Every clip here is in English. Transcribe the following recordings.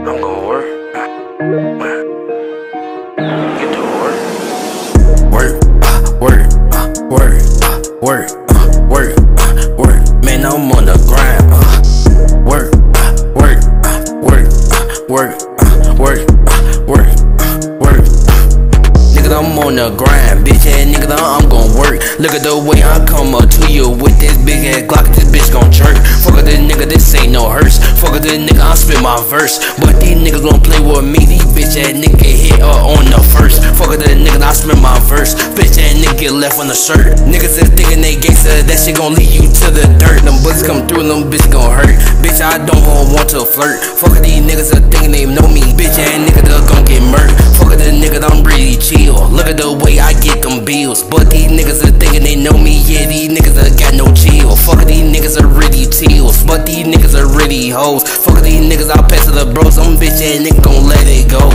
I'm gonna work. Get to work. Work, uh, work, uh, work, uh, work, work, work. Man, I'm on the grind. Work, work, work, work, work, work, work. Nigga, I'm on the grind, bitch ass nigga. I'm gon' work. Look at the way I come up to you with this big ass Glock. This bitch gon' jerk. Fuck this nigga, this ain't no hearse. Fuck this nigga spit my verse. But these niggas gon' play with me, these bitch ass nigga hit uh, on the first. Fuck this nigga, I spit my verse. Bitch ass nigga left on the shirt. Niggas is thinking they gangsta, that shit gon' lead you to the dirt. Them bullets come through, them bitch gon' hurt. Bitch, I don't want to flirt. Fuck these niggas are thinking they know me. Bitch ass nigga, they gon' get murked. Fuck this nigga, I'm really chill. Look at the way I get them bills. But these niggas are thinking they know me. Yeah, these niggas are got no chill. Fuck these niggas are really chills. But these niggas are really hoes. Fuck these niggas, I'll pass to the bros. Some bitch ass nigga gon' let it go.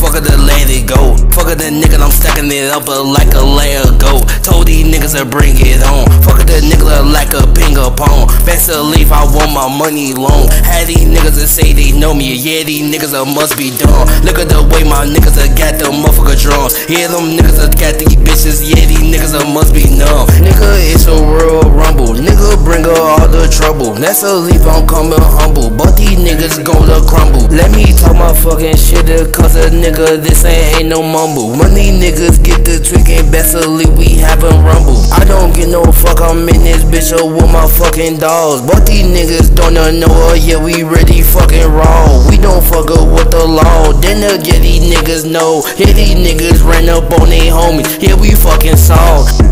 Fuck the let it go. Fuck the nigga, I'm stacking it up like a layer go. Told these niggas to bring it on. Fuck the nigga like a ping pong. Best to leave, I want my money long. Had these niggas that say they know me. Yeah, these niggas uh, must be dumb. Look at the way my niggas uh, got the motherfucker drums. Yeah, them niggas uh, got these bitches. Yeah, these niggas uh, must be numb. Nigga, it's a real rumble. Nigga, bring her all the trouble. A leave, I'm coming humble. But these niggas gonna crumble. Let me talk my fucking shit, cause a nigga, this ain't, ain't no mumble. When these niggas get the tweaking, best to leave, we having rumble. I don't get no fuck, I'm in this bitch uh, with my fucking dogs. But these niggas don't know, uh, yeah, we ready fucking raw. We don't fuck up with the law. Then again, these niggas know. Yeah, these niggas ran up on they homies. Yeah, we fucking saw.